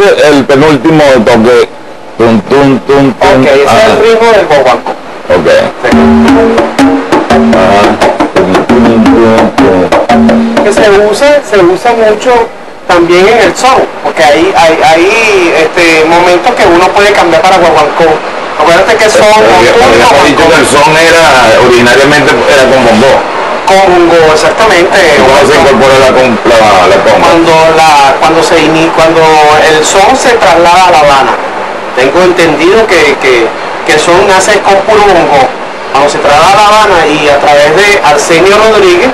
dice el penúltimo toque. Tum, tum, tum, tum. Ok, ese es el Ajá. ritmo del guaguancó. Ok. Tum, tum. que se usa, se usa mucho también en el son, porque hay, hay, hay este, momentos que uno puede cambiar para guaguancó. Acuérdate que son Habíamos dicho que el son era, originariamente era con bombó. Congo, exactamente. ¿Cómo se incorpora la, la, la conga? cuando la cuando se cuando el son se traslada a La Habana tengo entendido que, que, que el son nace con puro bongo cuando se traslada a La Habana y a través de Arsenio Rodríguez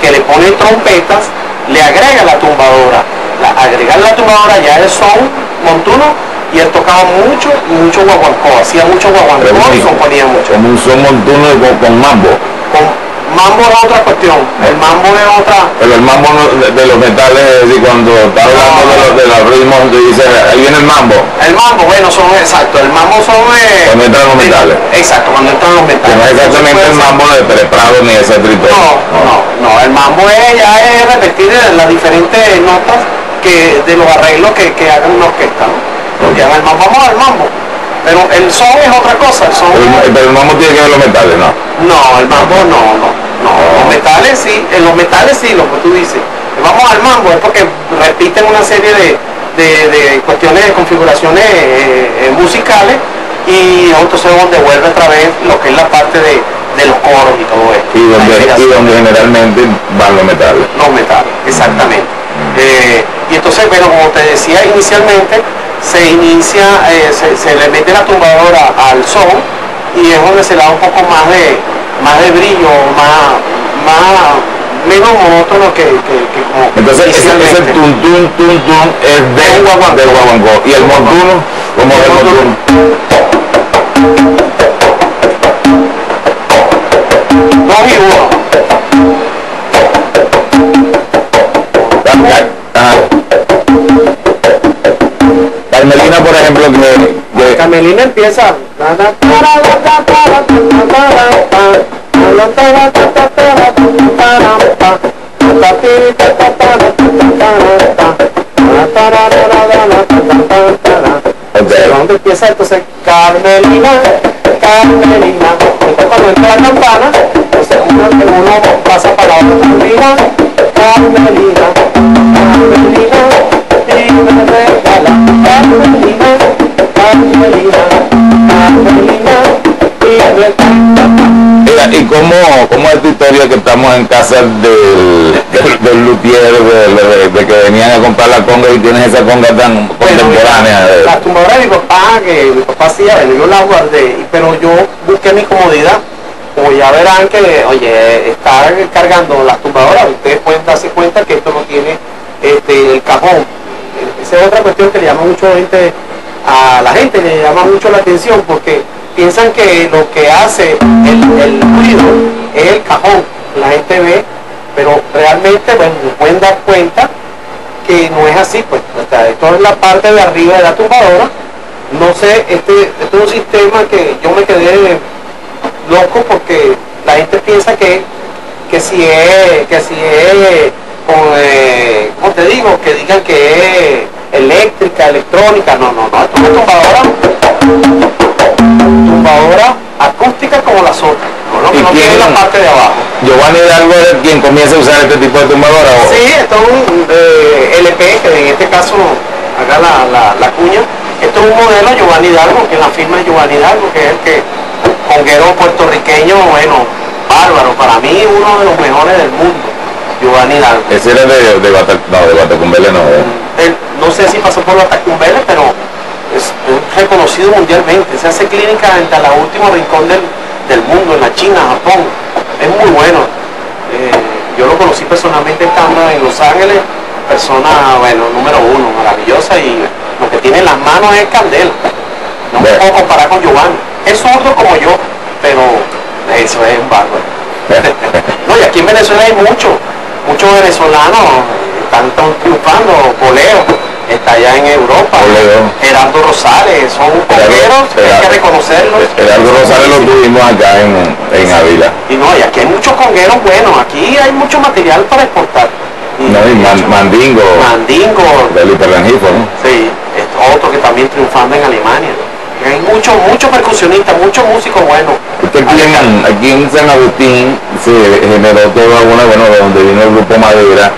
que le pone trompetas le agrega la tumbadora la, agregar la tumbadora ya el son montuno y él tocaba mucho mucho guaguancó hacía mucho guaguancó y componía mucho Como un son montuno con, con mambo. con mambo es otra cuestión el mambo es otra Pero el mambo no- de, de los metales, es decir, cuando está hablando de los, de los ritmos, te dice, ahí viene el mambo. El mambo, bueno, son exacto, el mambo son... eh, Cuando entran los de- metales. Exacto, cuando entran los Que metales. no es exactamente el mambo de Pérez Prado ni ese trito. ser- No, no, no, el mambo es, ya es repetir las diferentes notas que de los arreglos que, que hagan una orquesta, ¿no? Mambo, vamos al mambo. Pero el son es otra cosa, el son... Pero, el- pero el mambo tiene que ver los metales, ¿no? No, el mambo no, no, no. Los metales sí, en los metales sí, lo que tú dices. Vamos al mambo, es porque repiten una serie de, de- de cuestiones de configuraciones eh, eh, musicales y entonces donde vuelve otra vez lo que es la parte de, de los coros y todo esto. Y donde, y donde de generalmente van los metales. los metales, exactamente. Eh, y entonces, bueno, como te decía inicialmente, se inicia, eh, se, se le mete la tumbadora al son y es donde se le da un poco más de, más de brillo, más, más menos monótono que, que, que como Entonces ese, ese tum tum tum tum es de, Es guaguancó. del guaguancó. Y el montuno, como El el montuno. Dos y uno. Que Camelina empieza. ¿Dónde empieza entonces Carmelina? Carmelina. Cómo, es tu historia que estamos en casa del, del, del luthier, de, de- de que venían a comprar la conga y tienes esa conga tan contemporánea? de- La tumbadora de mi papá, que mi papá hacía, yo la guardé, pero yo busqué mi comodidad. Como ya verán que, oye, estar cargando las tumbadoras, ustedes pueden darse cuenta que esto no tiene este, el cajón. Esa es otra cuestión que le llama mucho gente, a la gente le llama mucho la atención porque piensan que lo que hace el, el ruido es el cajón. La gente ve, pero realmente, bueno, pueden dar cuenta que no es así, pues, o sea, esto es la parte de arriba de la tumbadora. No sé, este, este es un sistema que yo me quedé loco porque la gente piensa que, que si es, que si es con, eh, ¿cómo te digo? Que digan que es eléctrica, electrónica, no, no, no, esto es tumbadora, tumbadora como otras, no, no, ¿Y no quién- tiene la parte de abajo. Giovanni Hidalgo es quien comienza a usar este tipo de tumbadora. ¿o? Sí, esto es un eh, LP, que en este caso haga la, la, la cuña. Esto es un modelo Giovanni Hidalgo, que la firma es Giovanni Hidalgo, que es el que conguero puertorriqueño, bueno, bárbaro, para mí uno de los mejores del mundo, Giovanni Hidalgo. Ese era de, de, no, de Batacumbele, no. Él, no sé si pasó por la Tacumbele, pero es, es reconocido mundialmente. Se hace clínica en hasta el último rincón del, del mundo, en la China, Japón. Es muy bueno. Eh, yo lo conocí personalmente estando en Los Ángeles, persona, bueno, número uno, maravillosa y lo que tiene en las manos es candela. No me puedo comparar con Giovanni. Es zurdo como yo, pero eso es un bárbaro. no, y aquí en Venezuela hay muchos, muchos venezolanos están, están triunfando, Poleo, está allá en Europa. Gerardo Rosales, son congueros, hay que reconocerlos. Gerardo Rosales lo tuvimos acá en, en Ávila. Y no, y aquí hay muchos congueros buenos, aquí hay mucho material para exportar. No, y Man- Mandingo, Mandingo, del Hiperrangifo, ¿no? sí, otro que también triunfando en Alemania. Hay muchos, muchos percusionistas, muchos músicos buenos. Aquí en, aquí en San Agustín se generó toda una, bueno, de donde vino el grupo Madera,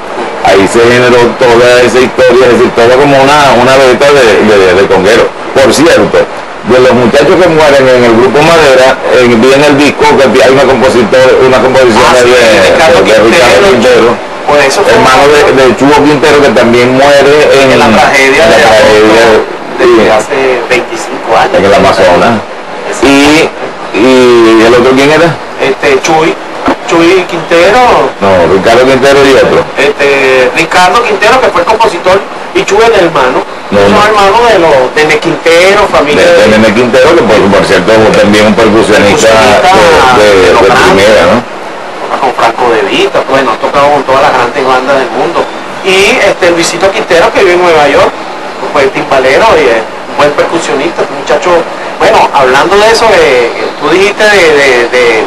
ahí se generó toda esa historia, es decir, toda como una, una beta de, de, conguero. Por cierto, de los muchachos que mueren en el grupo Madera, en, vi en el disco que hay una compositor, una composición Ah, sí, de, de Ricardo Quintero, Pues eso hermano de, de Chugo Quintero que también muere en, en la tragedia en la de tragedia, de hace 25 años. en el Amazonas. Y, y el otro quién era? Este, Chuy, Chuy Quintero, No, Ricardo Quintero y otro. este, Ricardo Quintero, que fue el compositor, y Chuy el hermano. No, Son no. hermanos de los de Ne Quintero, De, familia de Nene Quintero, que por, por cierto también un percusionista de, de- de de primera, ¿no? con Franco De Vita, bueno, ha tocado con todas las grandes bandas del mundo. Y este Luisito Quintero, que vive en Nueva York, fue timbalero y es un buen percusionista, este muchacho. Bueno, hablando de eso, eh, tú dijiste de,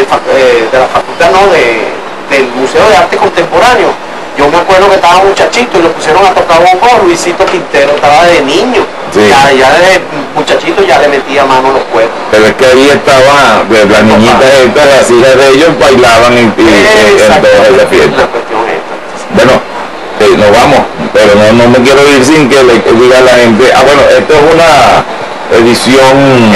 de, de, eh, de la facultad, ¿no? De, del Museo de Arte Contemporáneo. Yo me acuerdo que estaba muchachito y lo pusieron a tocar bongo, Luisito Quintero, estaba de niño. Sí. Ya, ya de muchachito ya le metía mano a los cuerpos. Pero es que ahí estaba, de las niñitas estas, las hijas de ellos bailaban y, y- en la cuestión es esta. Bueno, eh, nos vamos, pero no, no me quiero ir sin que le diga a la gente, ah bueno, esto es una edición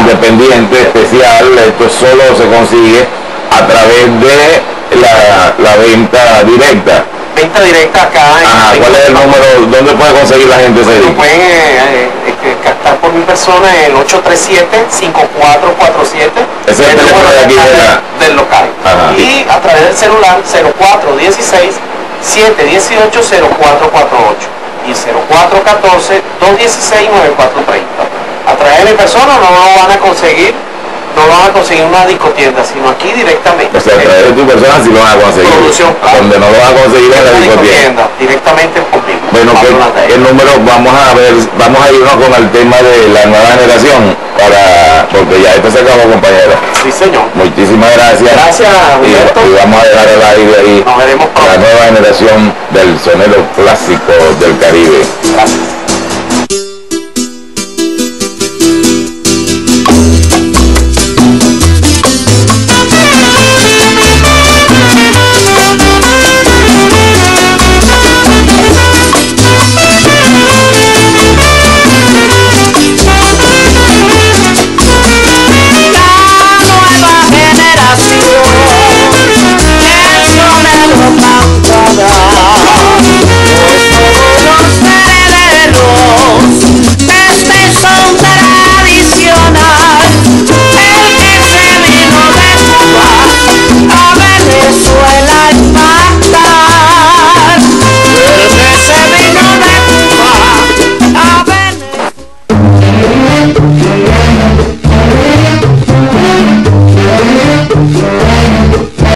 independiente, especial, esto solo se consigue a través de la, venta directa. Venta directa acá. En ah, ¿cuál es el número? ¿Dónde puede conseguir la gente ese Lo pueden eh, eh, eh, captar por mi persona en 837-5447. Es el teléfono de aquí del local. Ajá. Y a través del celular 0416 718 0448 y 0414 216 9430 traer en persona no lo van a conseguir no van a conseguir una discotienda, sino aquí directamente. O sea, traer tu persona sí lo van a conseguir. Producción Donde no lo van a conseguir es la discotienda. Directamente conmigo. Bueno, ¿qué, el número vamos a ver, vamos a irnos con el tema de la nueva generación para, porque ya esto se acabó compañera. Sí señor. Muchísimas gracias. Gracias, y, y, vamos a dejar el aire ahí. Nos veremos. La nueva generación del sonero clásico del Caribe. Gracias.